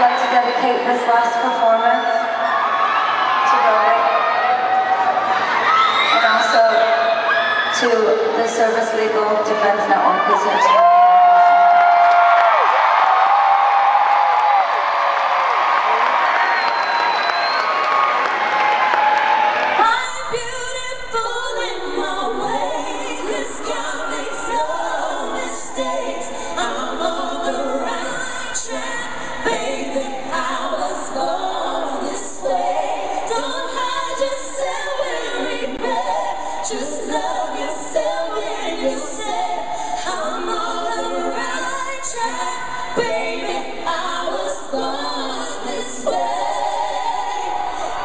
I'd like to dedicate this last performance to Robert and also to the Service Legal Defense Network.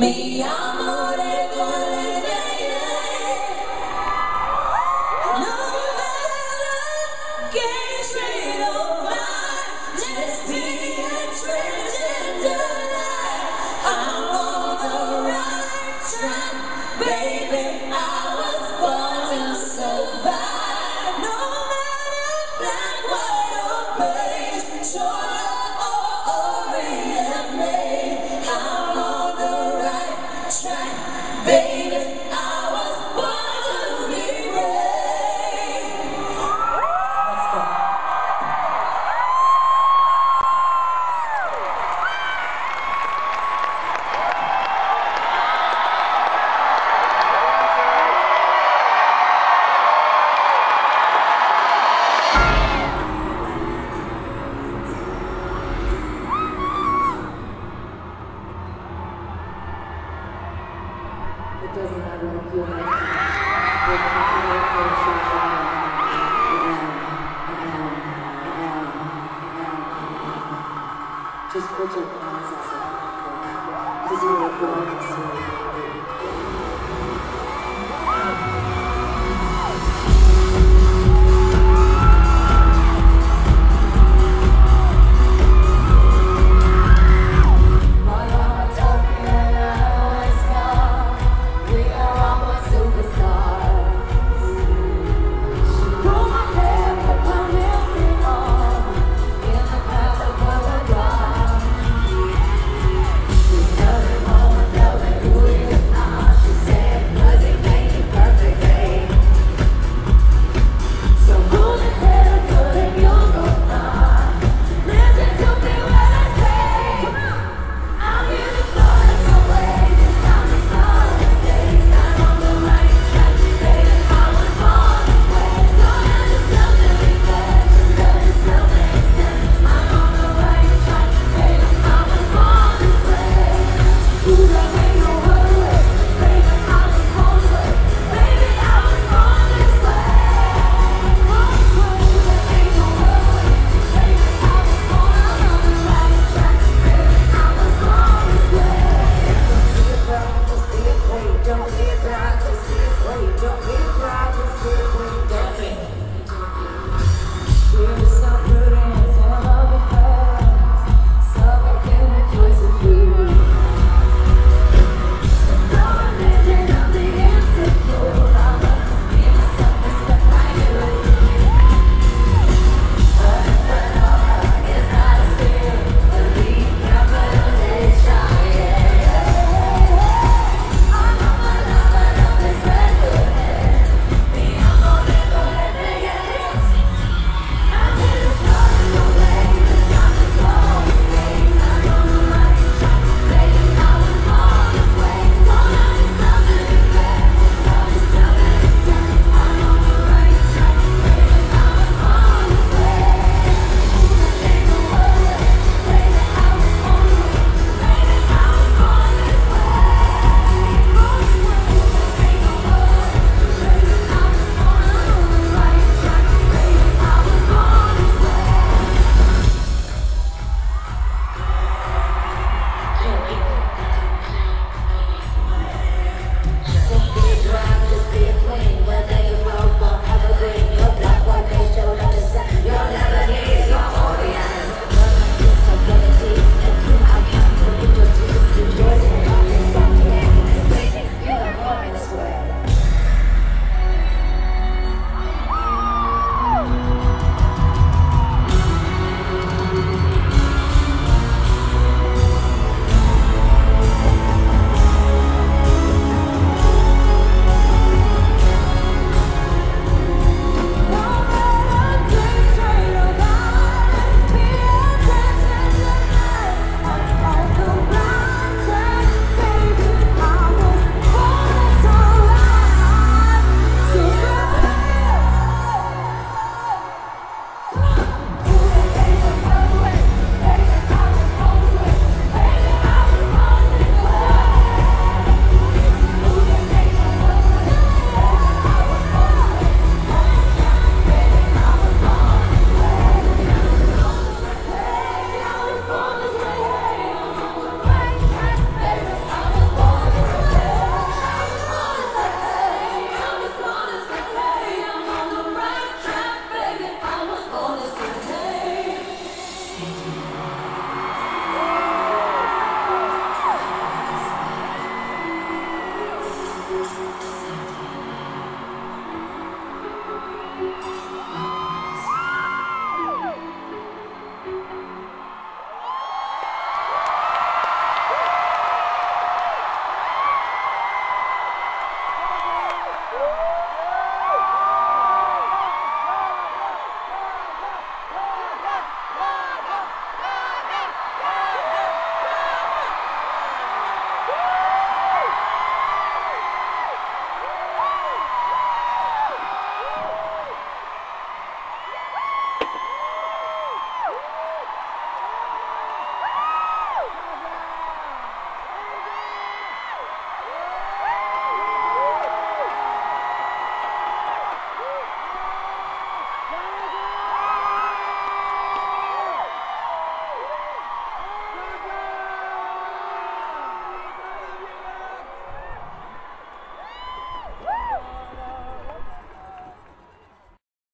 me on. 藤岡さん